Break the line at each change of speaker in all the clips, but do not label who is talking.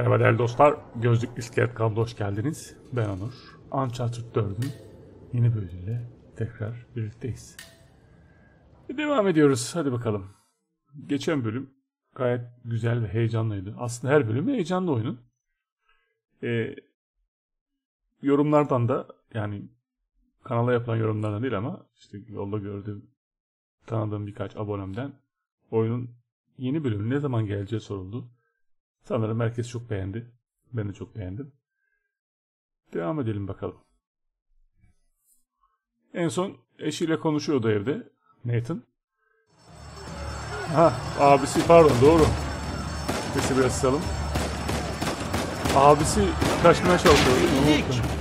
Merhaba değerli dostlar. Gözlük İskelet Kablo hoş geldiniz. Ben Onur. Uncharted 4'ün yeni bölümüyle tekrar birlikteyiz. Devam ediyoruz. Hadi bakalım. Geçen bölüm gayet güzel ve heyecanlıydı. Aslında her bölüm heyecanlı oyunun. E, yorumlardan da yani kanala yapılan yorumlardan değil ama işte yolda gördüğüm tanıdığım birkaç abonemden oyunun yeni bölümü ne zaman geleceği soruldu. Sanırım herkes çok beğendi. Ben de çok beğendim. Devam edelim bakalım. En son eşiyle konuşuyordu evde. Nathan. Ha abisi pardon doğru. Sesi biraz kısalım. Abisi kaçmaya çalışıyor. Onu unuttum.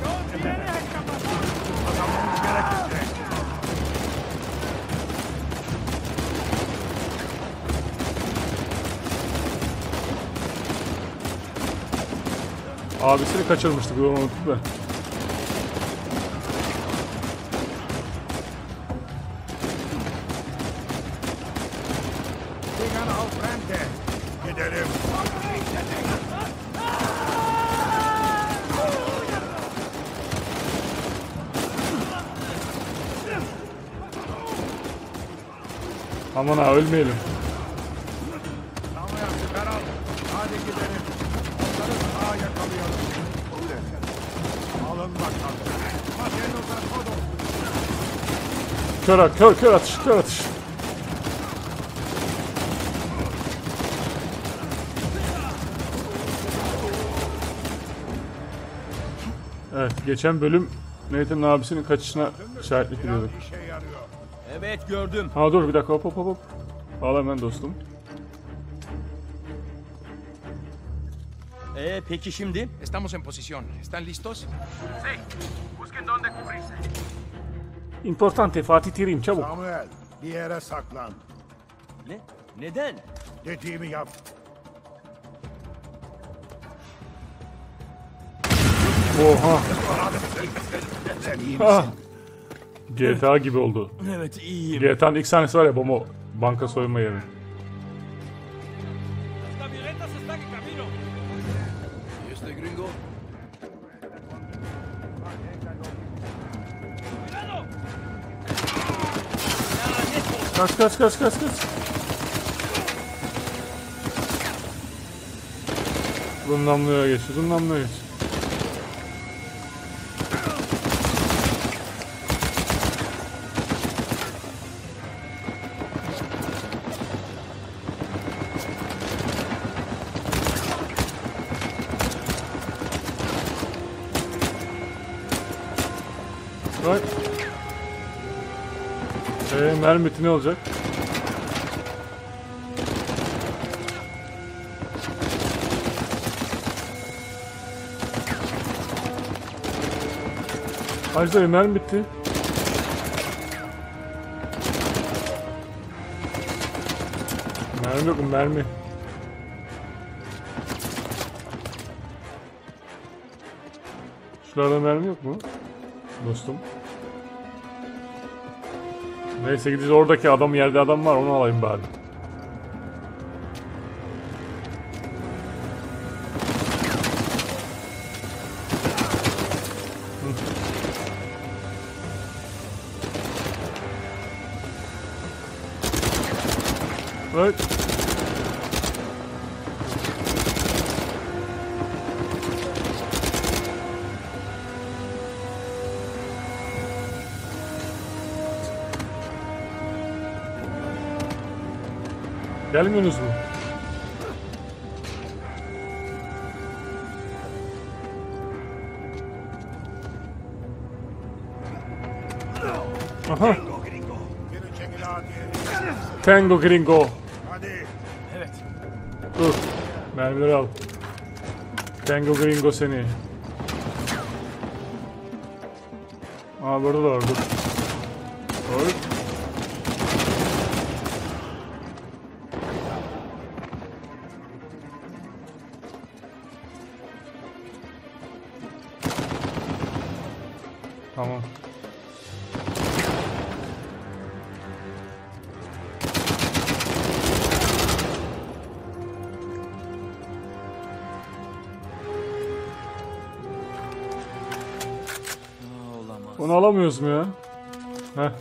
Abisini kaçırmıştık. Onu unuttuk da.
Gidelim.
Aman ha ölmeyelim.
Tamam siper al. Hadi gidelim. Onları sağa yakalayalım. Alın bakalım. Hacenos a todos.
Kör, at- kör, kör atış, kör atış. Evet, geçen bölüm Nathan'ın abisinin kaçışına şahitlik ediyorduk.
Evet gördüm.
Ha dur bir dakika hop hop hop. Al hemen dostum.
Ee peki şimdi?
Estamos en posición. ¿Están listos?
Importante Fatih Terim çabuk.
Samuel bir yere saklan.
Ne? Neden?
Dediğimi yap.
Oha.
Sen iyi
Ah.
misin?
GTA gibi oldu.
Evet iyiyim.
GTA'nın ilk sahnesi var ya bomba banka soyma yeri. Kaç kaç kaç kaç kaç. Bunun namluya geç, bunun namluya geç. Biti ne olacak? Hacı mermi bitti. Mermi yok mu mermi? Şuralarda mermi yok mu? Dostum. Neyse gideceğiz oradaki adam yerde adam var onu alayım bari. Gelmiyorsunuz mu? Aha. Tango Gringo.
Hadi.
Evet.
Dur. Mermileri al. Tango Gringo seni. Aa burada da var dur. Bunu alamıyoruz mu ya? Heh.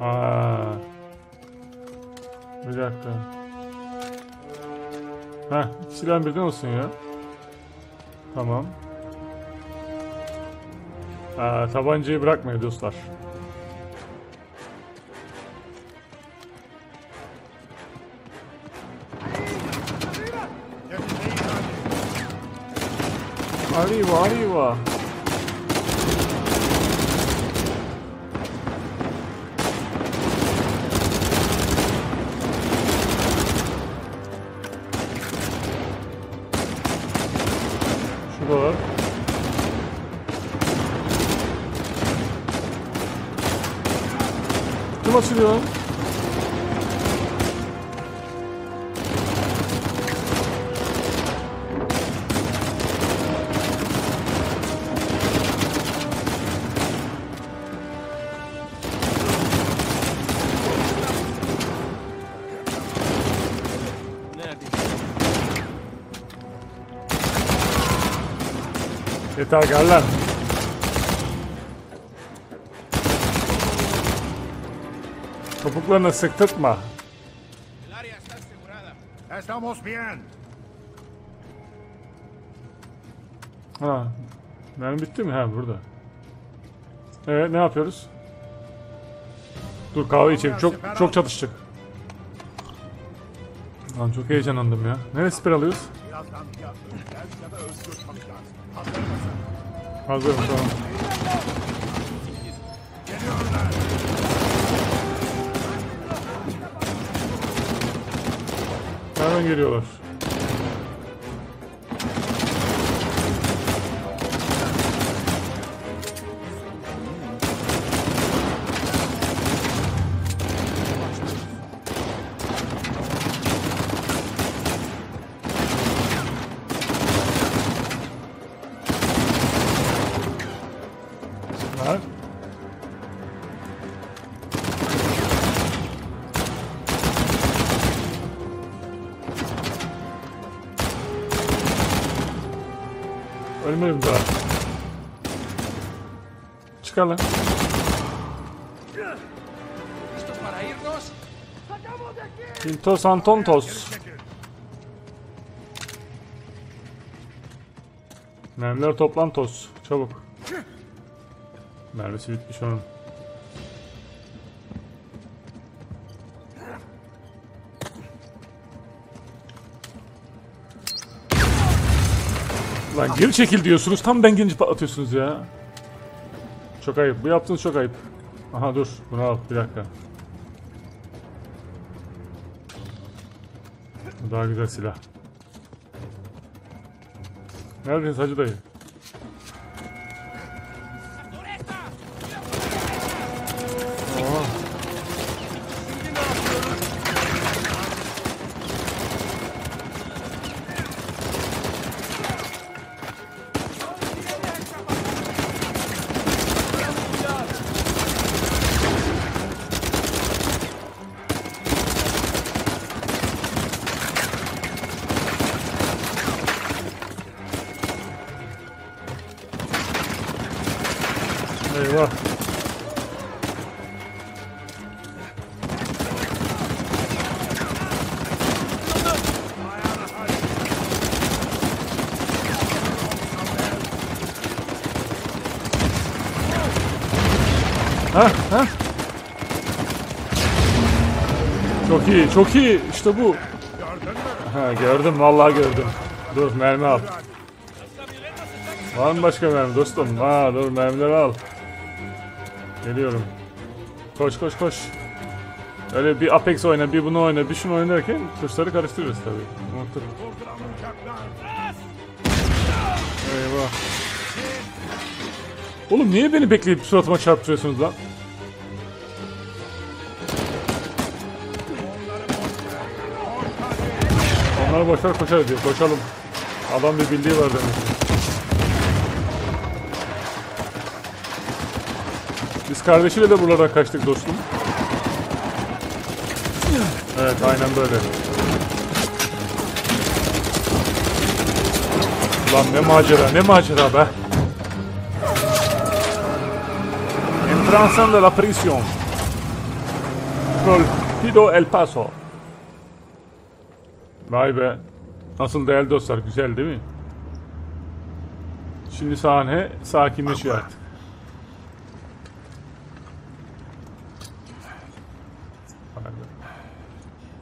Aa. Bir dakika. Heh, silah birden olsun ya. Tamam. Aa, tabancayı bırakmayın dostlar. Arriba, arriba.
Nerede?
Yeter gel
área está asegurada.
Estamos bien.
Ha. Mermi bitti mi? Ha burada. Evet ne yapıyoruz? Dur kahve içelim. Çok çok çatıştık. Lan çok heyecanlandım ya. Nereye siper alıyoruz? Hazırım tamam.
Geliyorlar.
Nereden geliyorlar? Var. Ölmedim daha. Çıkar lan. Pintos Antontos. Mermiler toplan toz. Çabuk. Mermisi bitmiş onun. Lan geri çekil diyorsunuz. Tam ben gelince patlatıyorsunuz ya. Çok ayıp. Bu yaptığınız çok ayıp. Aha dur. Bunu al. Bir dakika. Daha güzel silah. Neredesin Hacı dayı? Ha ha. Çok iyi, çok iyi. İşte bu. Ha, gördüm, vallahi gördüm. Dur, mermi al. Var mı başka mermi dostum? Ha, dur mermileri al. Geliyorum. Koş koş koş. Öyle bir Apex oyna, bir bunu oyna, bir şunu oynarken tuşları karıştırırız tabii. Unuttuk. Eyvah. Oğlum niye beni bekleyip suratıma çarptırıyorsunuz lan? Onları boşver koşar diyor. Koşalım. Adam bir bildiği var demek. Biz kardeşiyle de buralardan kaçtık dostum. Evet aynen böyle. Lan ne macera ne macera be. Transcende la prisión. Prolpido El Paso. Vay be. Nasıl değerli dostlar güzel değil mi? Şimdi sahne sakinleşiyor artık.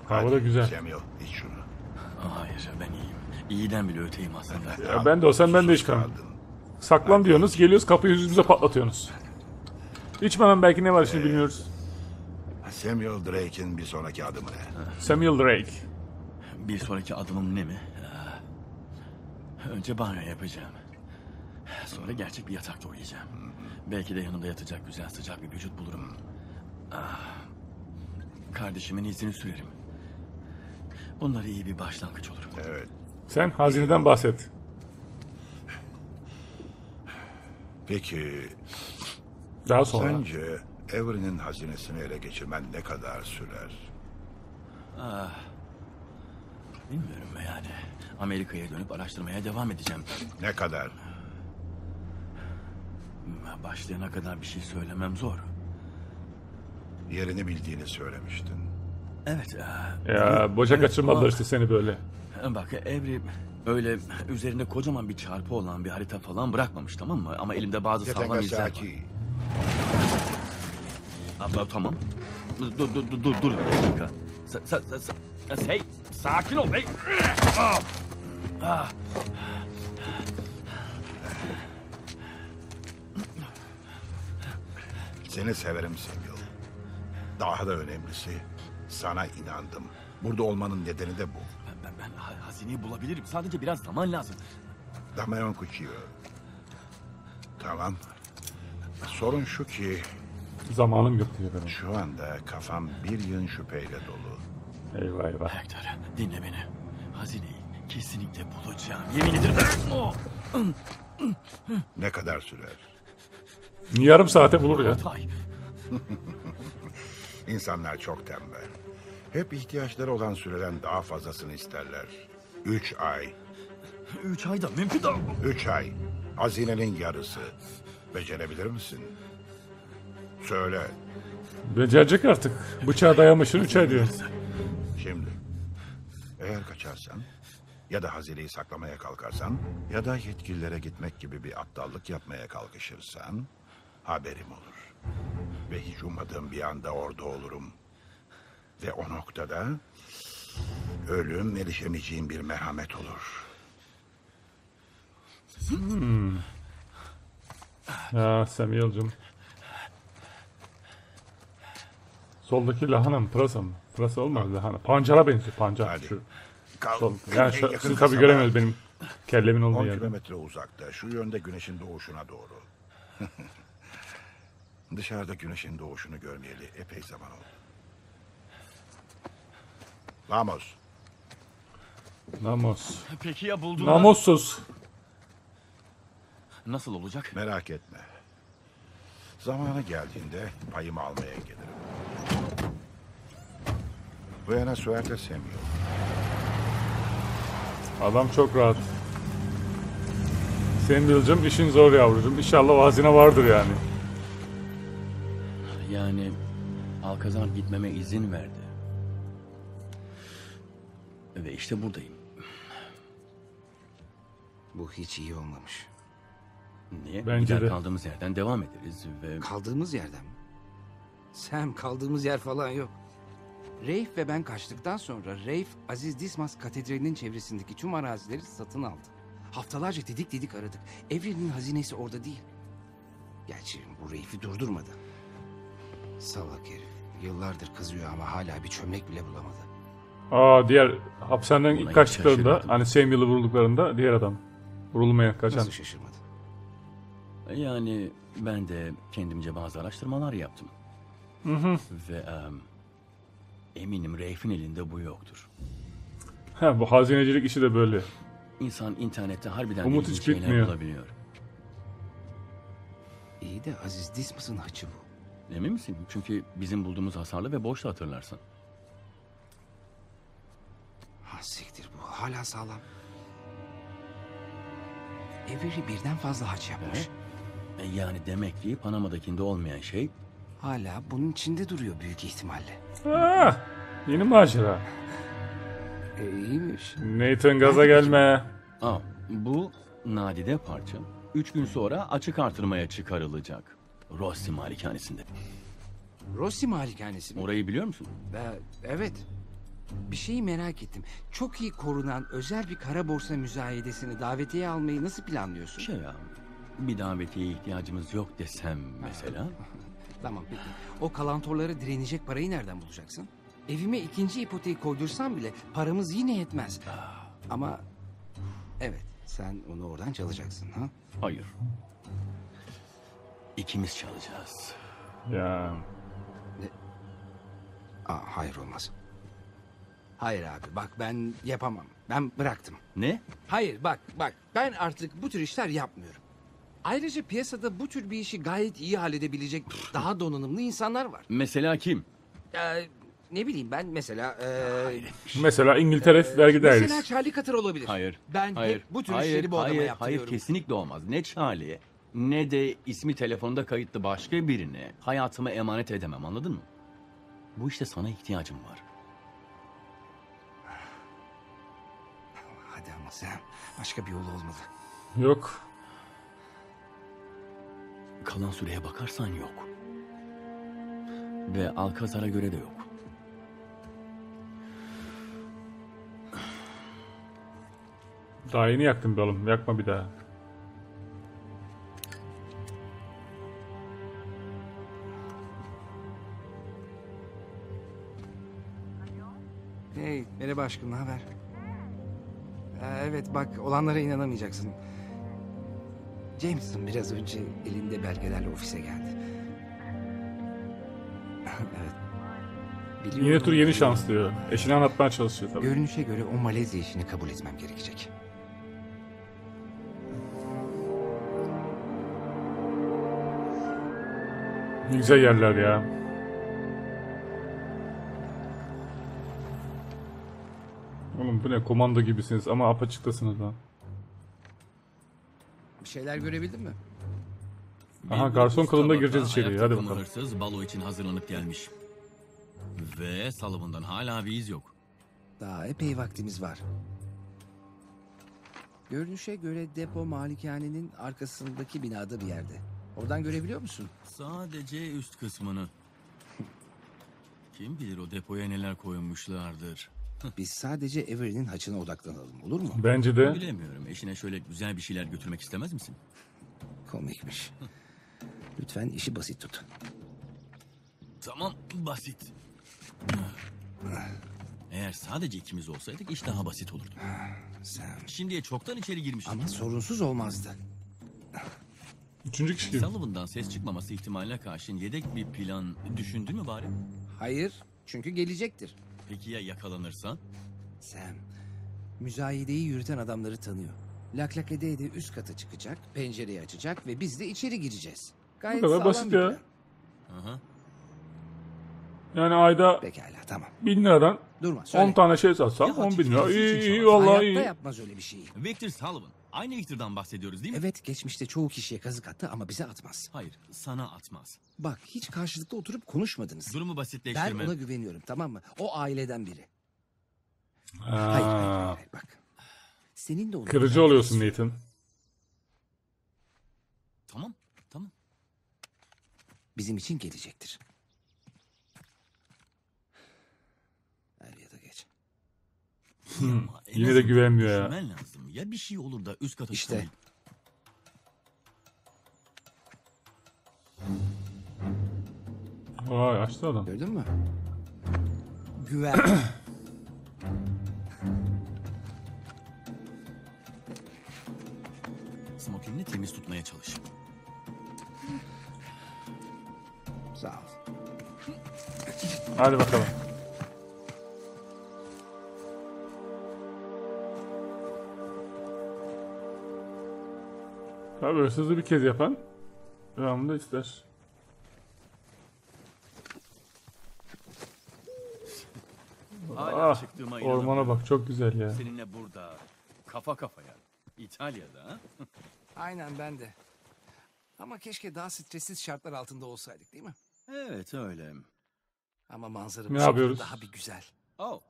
Hava da güzel.
Hayır ben iyiyim. İyiden bile öteyim aslında.
Ya ben de olsam ben de.
Kaldın.
Saklan diyorsunuz, geliyoruz kapıyı yüzümüze patlatıyorsunuz. İçmemem belki ne var şimdi bilmiyoruz.
Samuel Drake'in bir sonraki adımı ne?
Samuel Drake.
Bir sonraki adımım ne mi? Önce banyo yapacağım. Sonra gerçek bir yatakta uyuyacağım. Belki de yanımda yatacak güzel sıcak bir vücut bulurum. Ah. Kardeşimin izini sürerim. Bunlar iyi bir başlangıç olur.
Evet.
Sen hazineden bahset.
Peki
Daha sonra.
sence Avery'nin hazinesini ele geçirmen ne kadar sürer?
Bilmiyorum yani. Amerika'ya dönüp araştırmaya devam edeceğim.
Ne kadar?
Başlayana kadar bir şey söylemem zor.
Yerini bildiğini söylemiştin.
Evet. ah,
Ya boşa
Evet,
kaçırmadılar
o-
işte seni böyle.
Bak Evri öyle üzerinde kocaman bir çarpı olan bir harita falan bırakmamış tamam mı? Ama elimde bazı sağlam izler var. Abla tamam. Dur dur dur dur dur bir dakika. Sa, sa, sa, sa- hey sakin ol hey. Ah! Ah.
Seni severim Samuel. Daha da önemlisi sana inandım. Burada olmanın nedeni de bu.
Ben, ben, ben ha- hazineyi bulabilirim. Sadece biraz zaman lazım.
Damayon Kuchiyo. Tamam. Sorun şu ki
Zamanım yok diyor benim.
şu anda kafam bir yığın şüpheyle dolu.
Eyvah eyvah.
Hector dinle beni. Hazineyi kesinlikle bulacağım. Yemin ederim.
Ne kadar sürer?
Yarım saate bulur ya.
İnsanlar çok tembel. Hep ihtiyaçları olan süreden daha fazlasını isterler. Üç ay.
Üç ayda mümkün değil.
Üç ay. Hazinenin yarısı. Becerebilir misin? Söyle.
Becerecek artık. Bıçağa dayamışsın üç ay diyor.
Şimdi. Eğer kaçarsan ya da hazineyi saklamaya kalkarsan ya da yetkililere gitmek gibi bir aptallık yapmaya kalkışırsan haberim olur. Ve hiç ummadığım bir anda orada olurum. Ve o noktada ölüm erişemeyeceğim bir merhamet olur.
Ya Samuel'cum. Soldaki lahana mı? Pırasa mı? Pırasa olmaz lahana. Pancara benziyor pancar.
Hadi.
Şu,
Kal-
sol. Yani şu,
Yakın
siz tabii göremiyoruz benim kellemin
10
olduğu yerde.
kilometre uzakta, şu yönde güneşin doğuşuna doğru. Dışarıda güneşin doğuşunu görmeyeli epey zaman oldu. Vamos.
Namos.
Peki ya buldular?
Namussuz.
Nasıl olacak?
Merak etme. Zamanı geldiğinde payımı almaya gelirim. Buena suerte Samuel.
Adam çok rahat. Samuel'cım işin zor yavrucuğum. İnşallah o hazine vardır yani.
Yani Alkazar gitmeme izin verdi. Ve işte buradayım.
Bu hiç iyi olmamış.
Niye?
Bence
Gider
de.
kaldığımız yerden devam ederiz ve...
Kaldığımız yerden mi? Sam kaldığımız yer falan yok. Reif ve ben kaçtıktan sonra Reif Aziz Dismas Katedrali'nin çevresindeki tüm arazileri satın aldı. Haftalarca didik didik aradık. Evrenin hazinesi orada değil. Gerçi bu Reif'i durdurmadı. Salak herif. Yıllardır kızıyor ama hala bir çömlek bile bulamadı.
Aa diğer hapishaneden ilk
hiç
kaçtıklarında
şaşırmadım.
hani Samuel'ı vurulduklarında diğer adam. Vurulmaya kaçan.
Nasıl şaşırmadı?
Yani ben de kendimce bazı araştırmalar yaptım. Ve em, eminim Reif'in elinde bu yoktur.
Ha, bu hazinecilik işi de böyle.
İnsan internette harbiden
Umut hiç
şeyler
bitmiyor.
bulabiliyor.
İyi de Aziz Dismas'ın haçı bu.
Emin misin? Çünkü bizim bulduğumuz hasarlı ve boştu hatırlarsın.
Ha siktir bu. Hala sağlam. Avery birden fazla haç yapmış.
E, Yani demek ki Panama'dakinde olmayan şey
Hala bunun içinde duruyor büyük ihtimalle.
Ah, yeni macera.
E, iyiymiş.
Nathan gaza gelme.
Aa, bu nadide parça. Üç gün sonra açık artırmaya çıkarılacak. Rossi malikanesinde.
Rossi malikanesi mi?
Orayı biliyor musun?
Ve- evet. Bir şeyi merak ettim. Çok iyi korunan özel bir kara borsa müzayedesini davetiye almayı nasıl planlıyorsun?
Şey ya, bir davetiye ihtiyacımız yok desem mesela.
Tamam peki. O kalantorlara direnecek parayı nereden bulacaksın? Evime ikinci ipoteği koydursam bile paramız yine yetmez. Ama evet sen onu oradan çalacaksın ha?
Hayır. İkimiz çalacağız.
Ya
Aa, hayır olmaz. Hayır abi bak ben yapamam. Ben bıraktım.
Ne?
Hayır bak bak ben artık bu tür işler yapmıyorum. Ayrıca piyasada bu tür bir işi gayet iyi halledebilecek daha donanımlı insanlar var.
Mesela kim?
Ee, ne bileyim ben mesela... ee,
mesela İngiltere vergi
mesela
dairesi.
Charlie Cutter olabilir.
Hayır.
Ben
hayır,
hep bu tür
hayır,
işleri bu adama
hayır,
yaptırıyorum.
Hayır kesinlikle olmaz. Ne Charlie'ye ne de ismi telefonda kayıtlı başka birine hayatımı emanet edemem anladın mı? Bu işte sana ihtiyacım var.
Hadi ama sen başka bir yolu olmalı.
Yok.
Kalan süreye bakarsan yok. Ve Alkazar'a göre de yok.
Daha yeni yaktım be oğlum. Yakma bir daha.
Hey merhaba aşkım ne haber? Ee, evet bak olanlara inanamayacaksın. Jameson biraz önce elinde belgelerle ofise geldi. evet. Biliyorum.
Yine tur yeni şans diyor. Eşine anlatmaya çalışıyor tabii.
Görünüşe göre o Malezya işini kabul etmem gerekecek.
Ne Güzel yerler ya. Oğlum bu ne komando gibisiniz ama apaçıktasınız lan.
Bir şeyler görebildin mi?
Aha garson kılığında gireceğiz içeriye. Hadi bakalım.
hırsız balo için hazırlanıp gelmiş. Ve Sullivan'dan hala bir iz yok.
Daha epey vaktimiz var. Görünüşe göre depo malikanenin arkasındaki binada bir yerde. Oradan görebiliyor musun?
Sadece üst kısmını. Kim bilir o depoya neler koymuşlardır.
Biz sadece Avery'nin haçına odaklanalım olur mu?
Bence de
Bilemiyorum. Eşine şöyle güzel bir şeyler götürmek istemez misin?
Komikmiş. Lütfen işi basit tut.
Tamam, basit. Eğer sadece ikimiz olsaydık iş daha basit olurdu.
Sen.
Şimdiye çoktan içeri girmiştik.
Ama sorunsuz olmazdı.
üçüncü kişi gibi.
Sullivan'dan ses çıkmaması ihtimaline karşın yedek bir plan düşündün mü bari?
Hayır, çünkü gelecektir.
Peki ya yakalanırsa?
Sam, müzayedeyi yürüten adamları tanıyor. Lak ede ede üst kata çıkacak, pencereyi açacak ve biz de içeri gireceğiz. Gayet
kadar
sağlam
basit
bir
ya.
plan.
Aha.
Yani ayda
Pekala, tamam.
bin liradan
Durma, söyle.
10 tane şey satsam
Ya
10 bin lira.
açıkçası
İyi
için
iyi vallahi iyi.
yapmaz öyle bir şeyi.
Victor Sullivan. Aynı Victor'dan bahsediyoruz değil mi?
Evet, geçmişte çoğu kişiye kazık attı ama bize atmaz.
Hayır, sana atmaz.
Bak, hiç karşılıklı oturup konuşmadınız.
Durumu
Ben
basitleştirme.
ona güveniyorum, tamam mı? O aileden biri.
Ha,
Hayır, hayır, hayır, hayır, bak. Senin de onu...
Kırıcı oluyorsun Nathan.
Tamam, tamam.
Bizim için gelecektir. Er ya da geç.
Ama en
Yine de
azından
güvenmiyor ya.
düşünmen lazım. Ya bir şey olur da üst kata
İşte.
çıkamayıp-
Vay açtı adam.
Gördün mü? Güven.
Smokingini temiz tutmaya çalış.
Sağ ol.
Hadi bakalım. Tabii hırsızı bir kez yapan devamında ister.
Hala
Ah,
çıktığıma
ormana bak çok güzel ya.
Seninle burada kafa kafaya. İtalya'da ha?
Aynen ben de. Ama keşke daha stressiz şartlar altında olsaydık değil mi?
Evet öyle.
Ama manzara
Ne
sefer
yapıyoruz?
daha bir güzel.
Oh.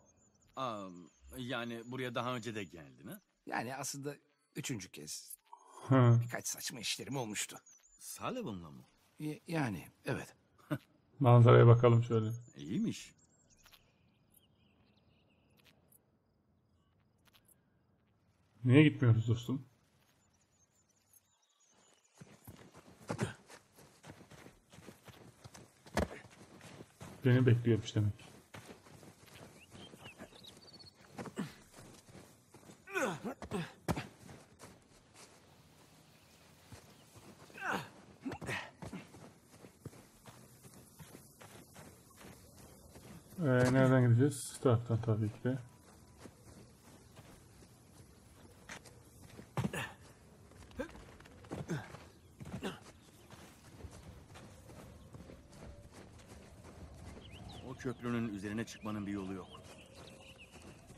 Am, yani buraya daha önce de geldin ha?
Yani aslında üçüncü kez
Hı.
birkaç saçma işlerim olmuştu.
Sullivan'la mı?
Y- yani evet.
Manzaraya bakalım şöyle.
İyiymiş.
Niye gitmiyoruz dostum? Beni bekliyormuş demek. Ee, Bu taraftan tabii ki de.
O köprünün üzerine çıkmanın bir yolu yok.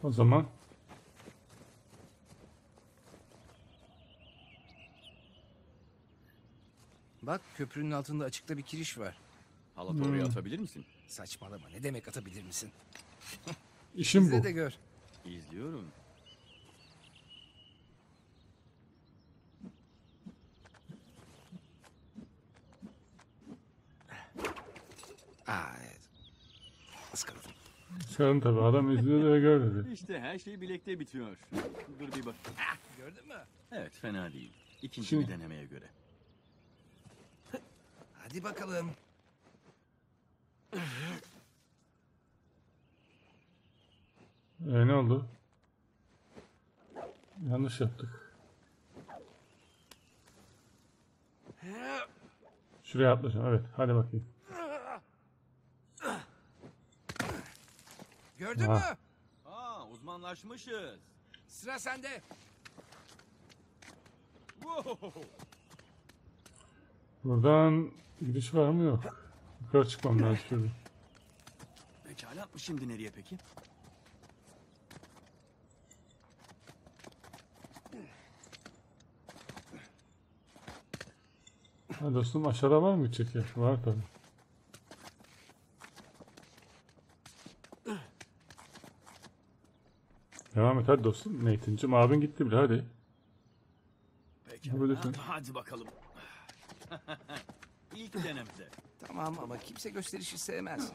O zaman
Bak köprünün altında açıkta bir kiriş var.
Halat oraya atabilir misin?
Saçmalama ne demek atabilir misin?
işim bu.
Bize de gör.
İzliyorum.
Aa evet. Iskaladım.
Çıkarım tabii. Adam izliyor ve gör dedi.
İşte her şey bilekte bitiyor. Dur bir bak.
Gördün mü?
Evet fena değil. İkinci
Şimdi-
bir denemeye göre.
Hadi bakalım.
Ee, ne oldu? Yanlış yaptık. Şuraya atlayacağım. Evet. Hadi bakayım.
Gördün mü?
Aa uzmanlaşmışız.
Sıra sende.
Wow.
Buradan gidiş var mı yok? Yukarı çıkmam lazım şöyle.
Pekala şimdi nereye peki?
Ha dostum aşağıda var mı gidecek yer? Var tabii. Devam et hadi dostum. Nathan'cım abin gitti bile hadi. Yapabilirsin.
Hadi bakalım. İlk denemede.
Tamam ama kimse gösterişi sevmez.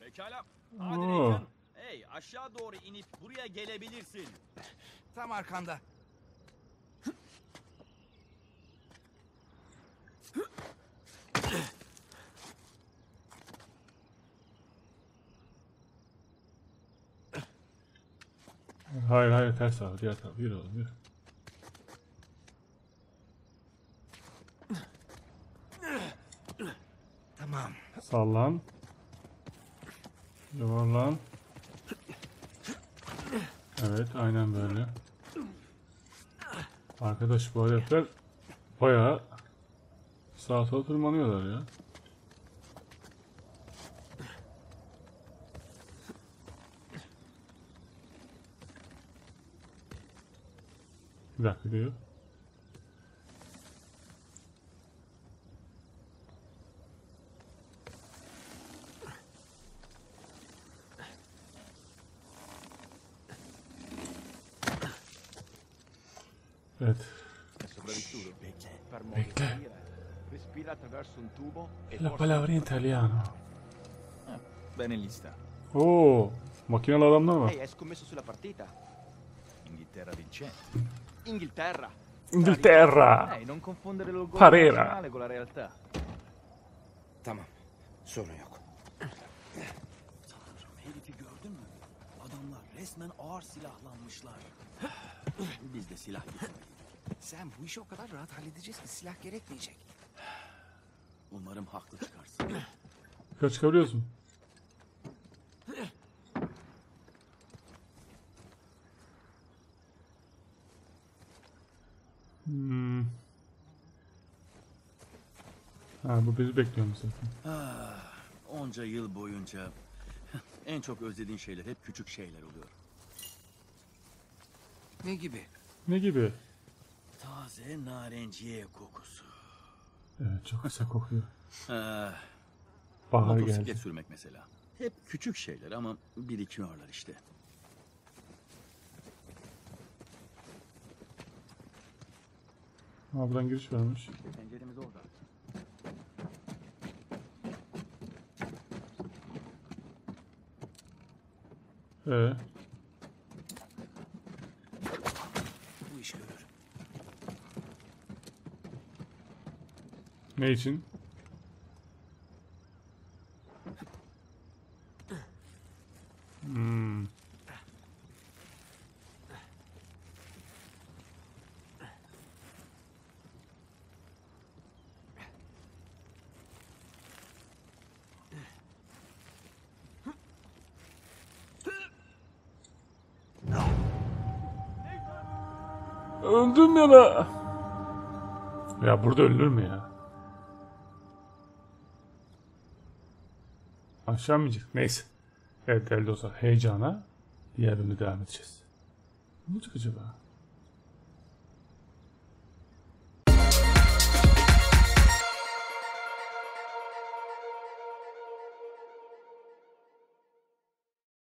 Pekala. Hadi
Oo.
Nathan. Hey aşağı doğru inip buraya gelebilirsin.
Tam arkanda.
Hayır hayır ters abi diğer taraf. Yürü oğlum yürü.
Tamam.
Sallan. Yuvarlan. Evet aynen böyle. Arkadaş bu herifler bayağı sağa sola tırmanıyorlar ya.
Scusate,
che...
Perché?
Ecco. Respira attraverso un tubo e
la palabra in italiano.
Ah, bene lista.
Oh, ma chi non
la donna? Lei è scommesso sulla partita.
Inghilterra vincente.
Inghilterra.
Inghilterra.
Ehi, non confondere
Parera.
nazionale con la realtà.
Tamam. Sorun yok.
Herifi gördün mü? Adamlar resmen ağır silahlanmışlar. Biz de silah.
Sen bu işi o kadar rahat halledeceğiz ki silah gerekmeyecek.
Umarım haklı çıkarsın.
Yukarı çıkabiliyoruz Hmm. Ha bu bizi bekliyormuş zaten.
Onca yıl boyunca en çok özlediğin şeyler hep küçük şeyler oluyor.
Ne gibi?
Ne gibi?
Taze narenciye kokusu.
Evet çok güzel kokuyor.
Ee,
Bahar
motosiklet
geldi.
sürmek mesela. Hep küçük şeyler ama birikiyorlar işte.
Ha, buradan giriş varmış.
Penceremiz orada.
Ee,
Bu iş görür.
ne için? Öldüm ya da. Ya burada ölür mü ya? Aşağı mı? Neyse. Evet değerli dostlar heyecana diğer bölümde devam edeceğiz. Ne olacak acaba?